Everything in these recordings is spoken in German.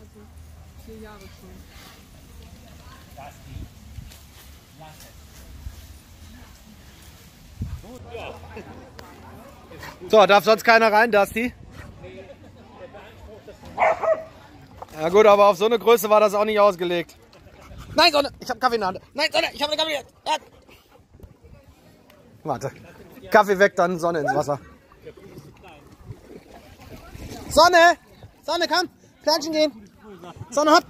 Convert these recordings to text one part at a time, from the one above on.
Also vier Jahre schon. Das die Lasse. Gut, ja. So, darf sonst keiner rein, Dusty? Ja gut, aber auf so eine Größe war das auch nicht ausgelegt. Nein, Sonne, ich habe Kaffee in der Hand. Nein, Sonne, ich habe Kaffee in der Hand. Warte. Kaffee weg, dann Sonne ins Wasser. Sonne! Sonne, komm! Planschen gehen! Sonne, hopp!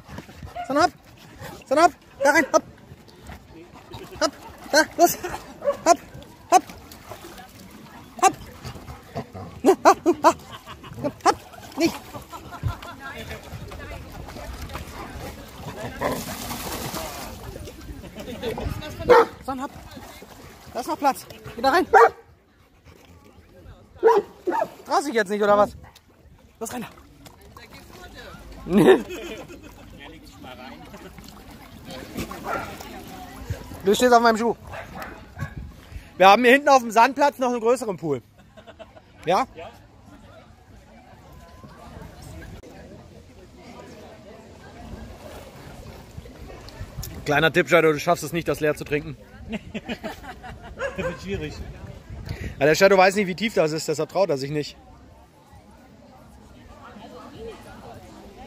Sonne, hopp! Sonne, hopp! Da rein, hopp! Hopp! Da, los! Hopp! Hopp! Nicht! Sonne, hopp! Da ist noch Platz. Geh da rein. Traust dich jetzt nicht, oder was? Los rein. Du stehst auf meinem Schuh. Wir haben hier hinten auf dem Sandplatz noch einen größeren Pool. Ja? Kleiner Tipp, Shadow, du schaffst es nicht, das leer zu trinken. Das wird schwierig. Ja, der Shadow weiß nicht, wie tief das ist, deshalb traut er sich nicht.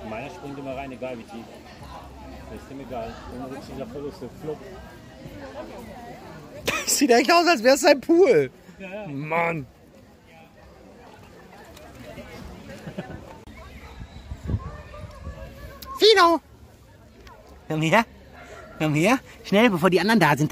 Meiner springt immer rein, egal wie tief. Das ist ihm egal. Ohne Rücksicht auf Verluste. Flop. Das sieht echt aus, als wäre es sein Pool. Mann. Fino! Komm her. Komm her. Schnell, bevor die anderen da sind.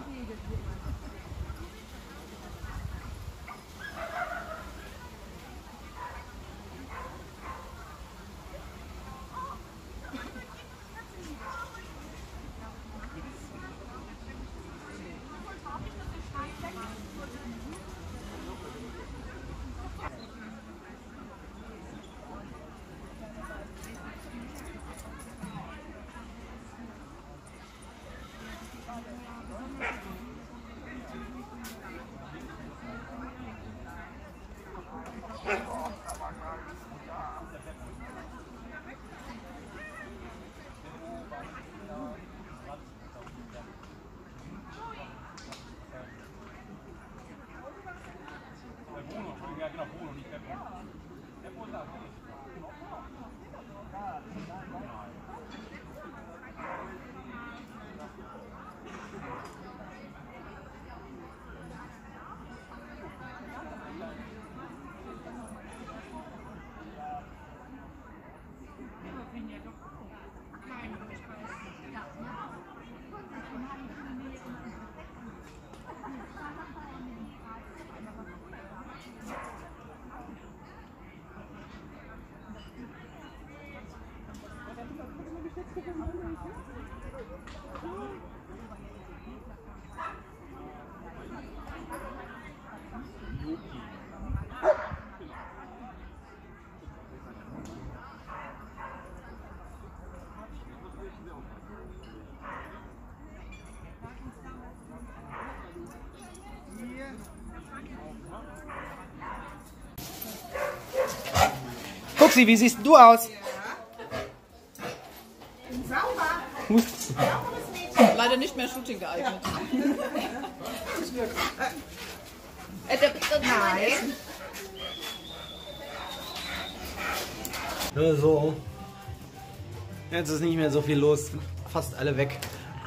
絶対。Guck sie, wie siehst du aus? Leider nicht mehr Shooting geeignet. Äh, der- der- Nein. So. Jetzt ist nicht mehr so viel los. Fast alle weg.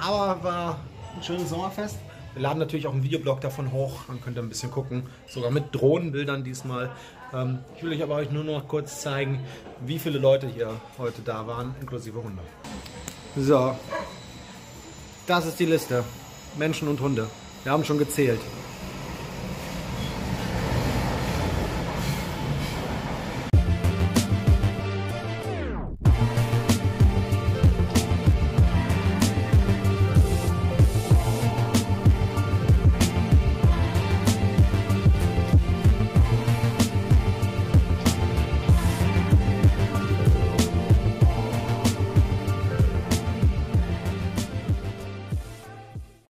Aber war ein schönes Sommerfest. Wir laden natürlich auch einen Videoblog davon hoch. Dann könnt ihr ein bisschen gucken. Sogar mit Drohnenbildern diesmal. Ähm, ich will euch aber euch nur noch kurz zeigen, wie viele Leute hier heute da waren, inklusive Hunde. So. Das ist die Liste. Menschen und Hunde. Wir haben schon gezählt.